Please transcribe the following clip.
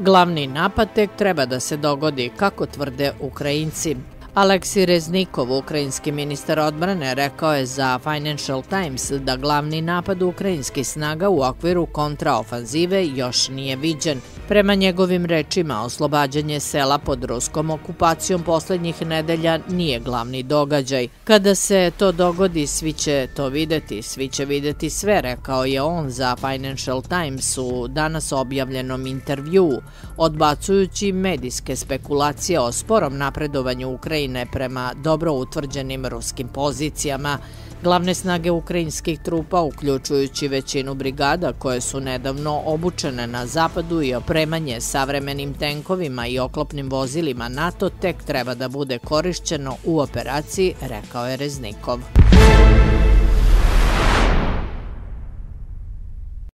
Glavni napad tek treba da se dogodi, kako tvrde Ukrajinci. Aleksi Reznikov, ukrajinski ministar odbrane, rekao je za Financial Times da glavni napad ukrajinskih snaga u okviru kontraofanzive još nije viđen. Prema njegovim rečima, oslobađanje sela pod ruskom okupacijom posljednjih nedelja nije glavni događaj. Kada se to dogodi, svi će to videti, svi će videti sve, rekao je on za Financial Times u danas objavljenom intervju, odbacujući medijske spekulacije o sporom napredovanju Ukrajine prema dobro utvrđenim ruskim pozicijama. Glavne snage ukrajinskih trupa, uključujući većinu brigada koje su nedavno obučene na zapadu i opremanje savremenim tenkovima i oklopnim vozilima NATO, tek treba da bude korišćeno u operaciji, rekao je Reznikov.